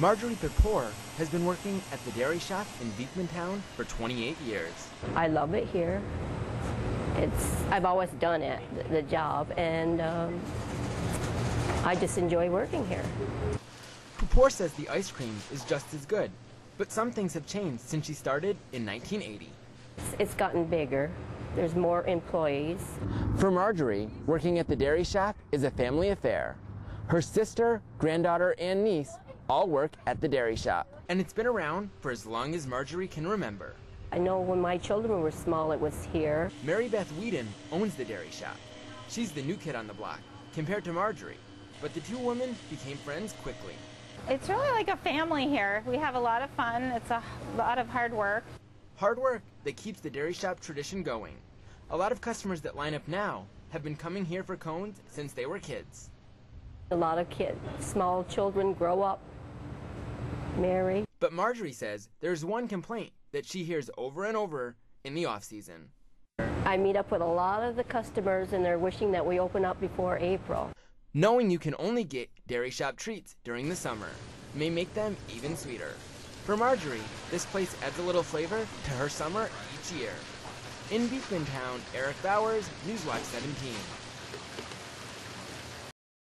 Marjorie Pepor has been working at the dairy shop in Beekmantown for 28 years. I love it here. It's I've always done it, the, the job, and um, I just enjoy working here. Pepor says the ice cream is just as good, but some things have changed since she started in 1980. It's, it's gotten bigger. There's more employees. For Marjorie, working at the dairy shop is a family affair. Her sister, granddaughter, and niece all work at the dairy shop. And it's been around for as long as Marjorie can remember. I know when my children were small, it was here. Mary Beth Whedon owns the dairy shop. She's the new kid on the block, compared to Marjorie. But the two women became friends quickly. It's really like a family here. We have a lot of fun. It's a lot of hard work. Hard work that keeps the dairy shop tradition going. A lot of customers that line up now have been coming here for cones since they were kids. A lot of kids, small children grow up, marry. But Marjorie says there's one complaint that she hears over and over in the off season. I meet up with a lot of the customers and they're wishing that we open up before April. Knowing you can only get dairy shop treats during the summer may make them even sweeter. For Marjorie, this place adds a little flavor to her summer each year. In Beekmantown, Eric Bowers, Newswatch 17.